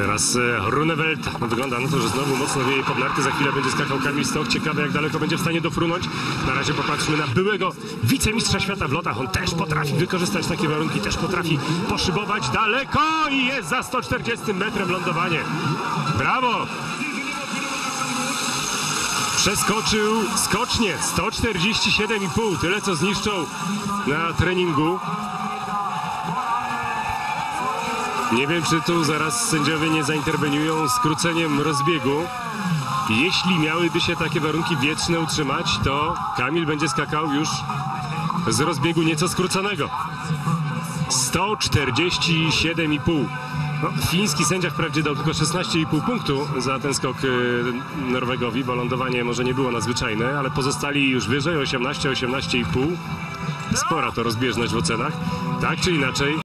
Teraz e, Runewelt. No, wygląda na to, że znowu mocno wieje pod narty. Za chwilę będzie skakał Kamil Stoch. Ciekawe jak daleko będzie w stanie dofrunąć. Na razie popatrzmy na byłego wicemistrza świata w lotach. On też potrafi wykorzystać takie warunki, też potrafi poszybować daleko i jest za 140 metrem lądowanie. Brawo! Przeskoczył skocznie 147,5. Tyle co zniszczą na treningu. Nie wiem, czy tu zaraz sędziowie nie zainterweniują skróceniem rozbiegu. Jeśli miałyby się takie warunki wieczne utrzymać, to Kamil będzie skakał już z rozbiegu nieco skróconego. 147,5. No, fiński sędzia wprawdzie dał tylko 16,5 punktu za ten skok y, Norwegowi, bo lądowanie może nie było nadzwyczajne, ale pozostali już wyżej 18, 18,5. Spora to rozbieżność w ocenach. Tak czy inaczej,